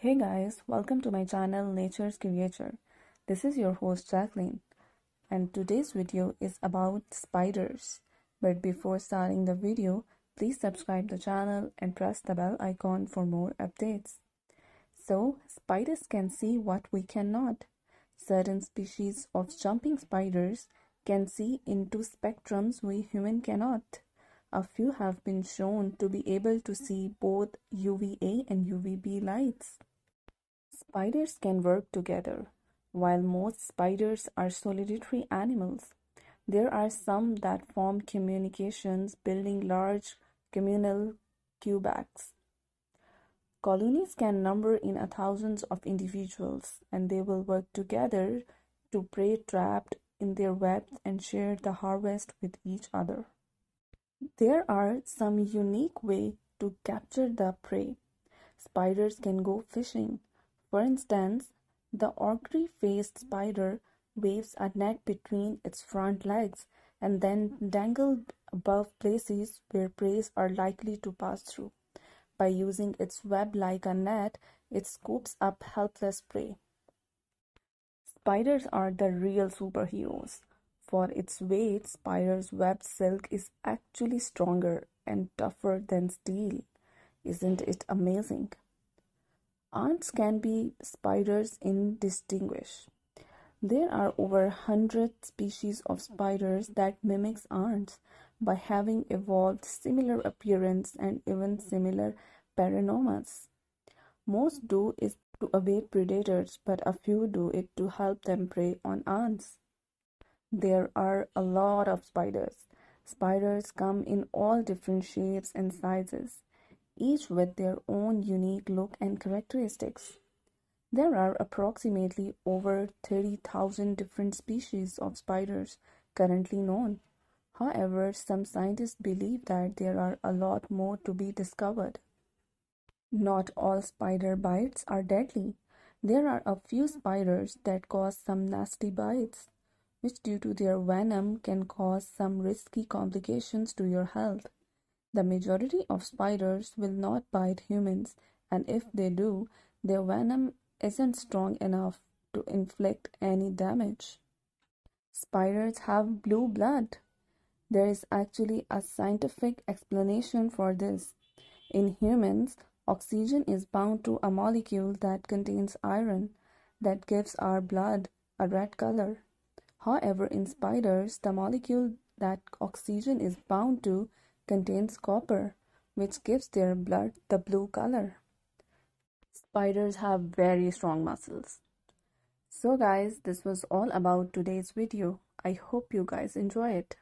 Hey guys, welcome to my channel Nature's Creature. This is your host Jacqueline and today's video is about spiders. But before starting the video, please subscribe the channel and press the bell icon for more updates. So, spiders can see what we cannot. Certain species of jumping spiders can see into spectrums we human cannot. A few have been shown to be able to see both UVA and UVB lights. Spiders can work together. While most spiders are solitary animals, there are some that form communications building large communal cubeacs. Colonies can number in a thousands of individuals and they will work together to prey trapped in their webs and share the harvest with each other. There are some unique way to capture the prey. Spiders can go fishing. For instance, the ogre-faced spider waves a net between its front legs and then dangles above places where prey are likely to pass through. By using its web like a net, it scoops up helpless prey. Spiders are the real superheroes. For its weight, spider's web silk is actually stronger and tougher than steel. Isn't it amazing? Ants can be spiders in distinguish. There are over a hundred species of spiders that mimics ants by having evolved similar appearance and even similar pheromones. Most do it to evade predators, but a few do it to help them prey on ants. There are a lot of spiders. Spiders come in all different shapes and sizes, each with their own unique look and characteristics. There are approximately over 30,000 different species of spiders currently known. However, some scientists believe that there are a lot more to be discovered. Not all spider bites are deadly. There are a few spiders that cause some nasty bites which due to their venom can cause some risky complications to your health. The majority of spiders will not bite humans and if they do, their venom isn't strong enough to inflict any damage. Spiders have blue blood. There is actually a scientific explanation for this. In humans, oxygen is bound to a molecule that contains iron that gives our blood a red color. However, in spiders, the molecule that oxygen is bound to contains copper, which gives their blood the blue color. Spiders have very strong muscles. So guys, this was all about today's video. I hope you guys enjoy it.